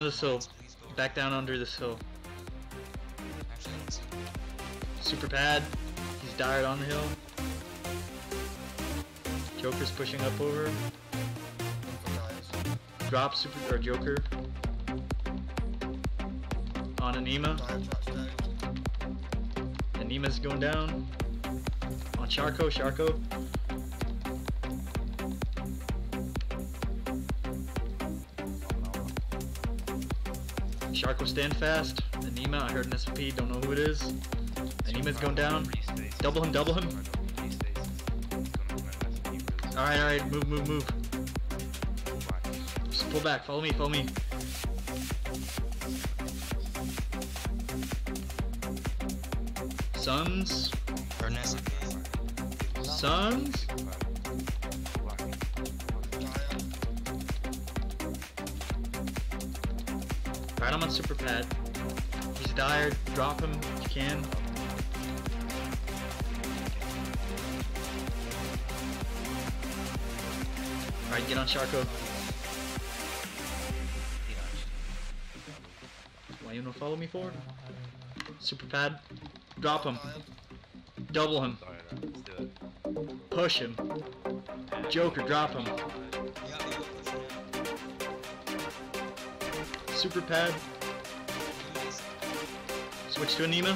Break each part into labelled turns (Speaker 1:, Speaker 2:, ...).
Speaker 1: this hill. Back down under this hill. Super pad. He's dired on the hill. Joker's pushing up over. Drop super or Joker. On Anima. Anima's going down. On Sharkow, Sharkow. Sharkow stand fast. Anima, I heard an SP, don't know who it is. Anima's going down. Double him, double him. Alright, alright, move, move, move. Just pull back, follow me, follow me. Sons? Sons? Alright, I'm on super pad. He's dire, drop him if you can. Alright, get on Sharkow. Why you don't follow me forward? Super pad. Drop him. Double him.
Speaker 2: Sorry, no, let's do it.
Speaker 1: Push him. Joker, drop him. Super pad. Switch to Anima.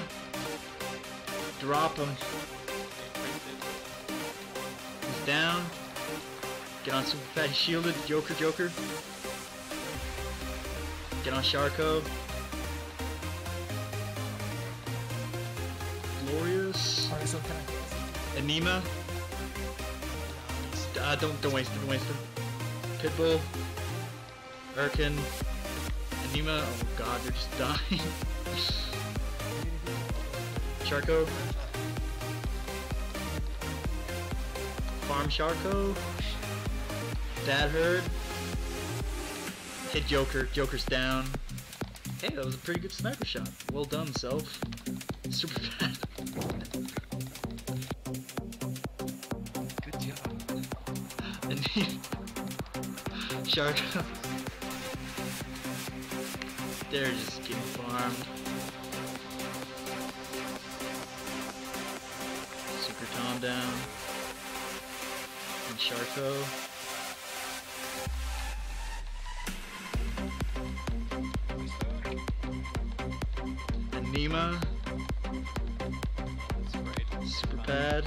Speaker 1: Drop him. He's down. Get on super pad. Shielded. Joker, Joker. Get on Sharkow. Glorious. Anima. Uh, don't don't waste it, don't waste it. Pitbull. Erkin. Anima. Oh god, they're just dying. Charco. Farm Charco. Dad herd. Hit Joker. Joker's down. Hey, that was a pretty good sniper shot. Well done, self. Super bad.
Speaker 2: Good job.
Speaker 1: Shark. They're just getting farmed. Super Tom down. And Sharkow. Nima. Super pad.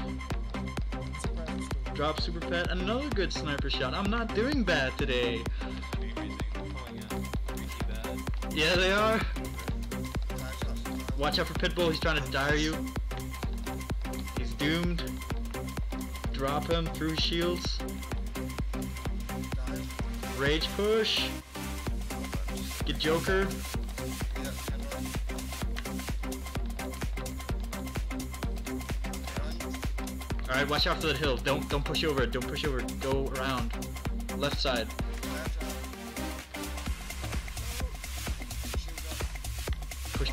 Speaker 1: Drop super pad. Another good sniper shot. I'm not doing bad today. Yeah, they are. Watch out for Pitbull. He's trying to dire you. He's doomed. Drop him through shields. Rage push. Get Joker. Alright, watch out for the hill. Don't don't push over it. Don't push over it. Go around. Left side.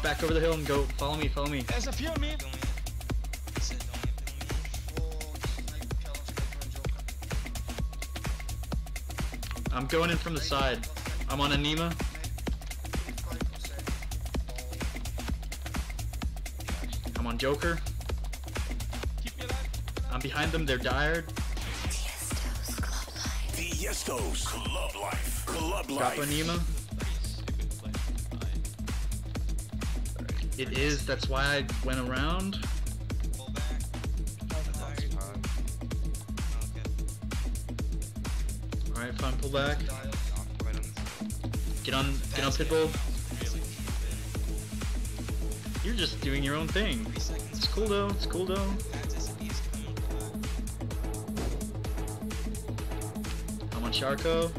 Speaker 1: Back over the hill and go. Follow me, follow me.
Speaker 3: There's a few of me.
Speaker 1: I'm going in from the side. I'm on Anima. I'm on Joker. I'm behind them. They're dired.
Speaker 4: Tiesto's Club Life. Club
Speaker 1: Drop
Speaker 4: Life.
Speaker 1: Anima. It is. That's why I went around. Alright, fine. Pull back. Get on. Get on Pitbull. You're just doing your own thing. It's cool though. It's cool though. I'm on Sharkow.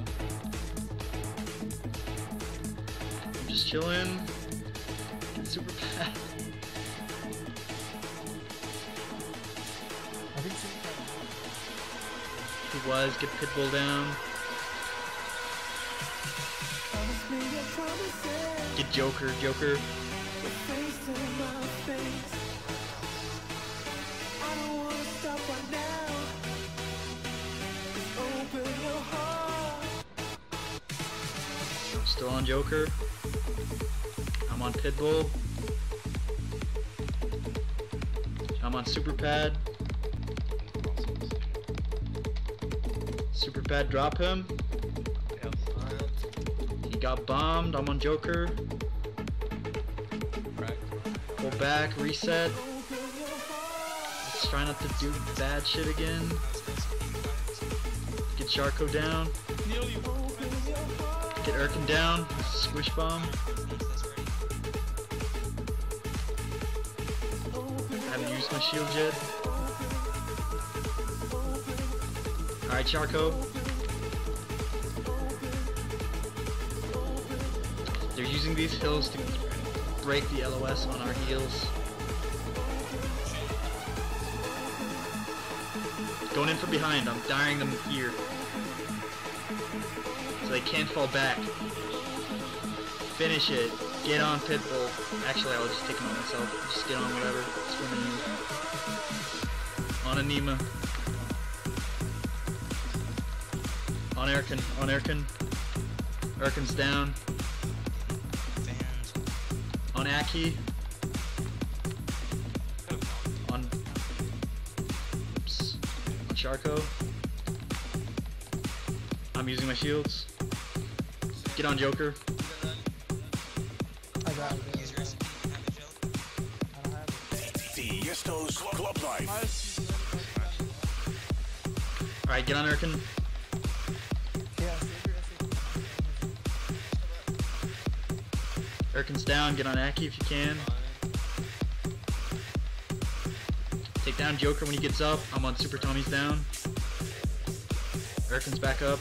Speaker 1: I'm just chilling. Super bad.
Speaker 3: I think so.
Speaker 1: He was. Get Pitbull down. Get Joker. Joker. Still on Joker. I'm on Pitbull. I'm on Super Pad. Super Pad, drop him. He got bombed. I'm on Joker. Pull back, reset. Let's try not to do bad shit again. Get Sharkow down. Get Erkin down. Squish bomb. My shield yet. Alright, Charco. They're using these hills to break the LOS on our heels. Going in from behind, I'm dying them here. So they can't fall back. Finish it. Get on Pitbull. Actually, I'll just take him on myself. Just get on whatever. Swim in. On Anima. On Erkin. On Erkin. Erkin's down. On Aki. On. Oops. On Charco. I'm using my shields. Get on Joker.
Speaker 4: Tiesto's Club Life.
Speaker 1: Alright, get on Erkin. Erkin's down. Get on Aki if you can. Take down Joker when he gets up. I'm on Super Tommy's down. Erkin's back up.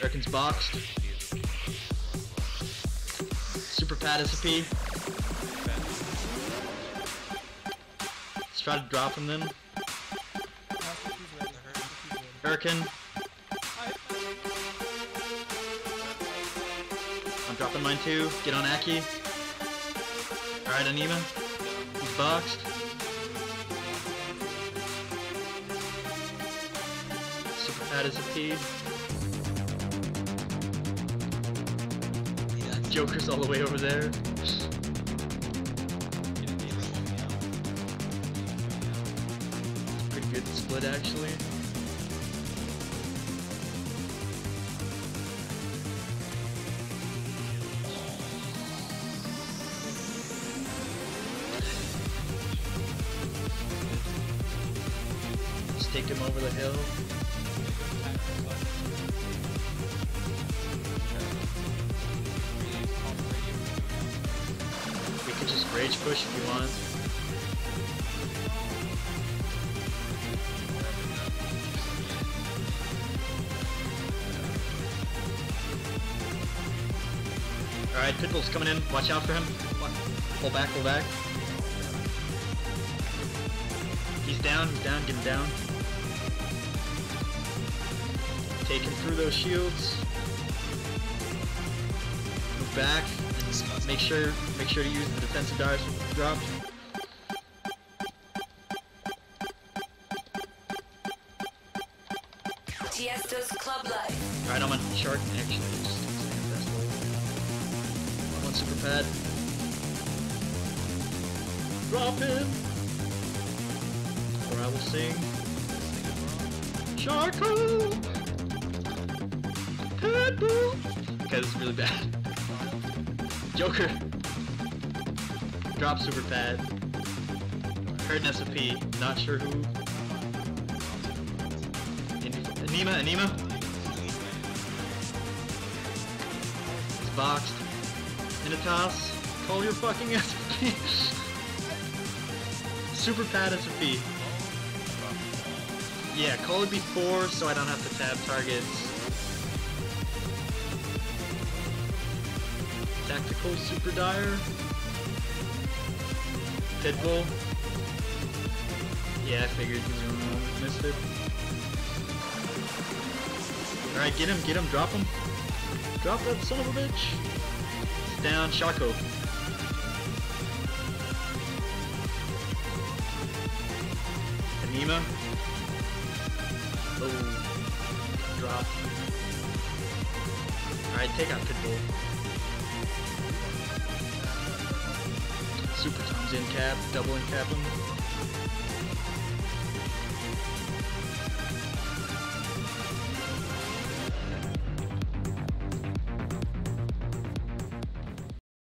Speaker 1: Erkin's boxed. Super Pat SP. Let's try to drop him then. Erkin. I'm dropping mine too. Get on Aki. Alright, Anima. He's boxed. Super Pat Joker's all the way over there. Pretty good split actually. Just take him over the hill. Rage push if you want. Alright, Pitbull's coming in. Watch out for him. Pull back, pull back. He's down, he's down, get him down. Take him through those shields. Move back. Make sure make sure to use the defensive dives drop.
Speaker 5: Tiesto's Club Life.
Speaker 1: Alright, I'm on shark actually. Just that's low. I'm on super pad. Drop him! Or I will sing. Sharkow! Pitbull! Okay, this is really bad. Joker. Drop super pad. Heard an SOP. Not sure who. An- Anima, Anima. It's boxed. Minotaus, call your fucking SOP. Super pad SOP. Yeah, call it before so I don't have to tab targets. Tactical Super Dire. Pitbull. Yeah, I figured you missed it. Alright, get him, get him, drop him. Drop that son of a bitch. Down, Shaco. Anima. Oh, drop. Alright, take out Pitbull. In cap, double in cap.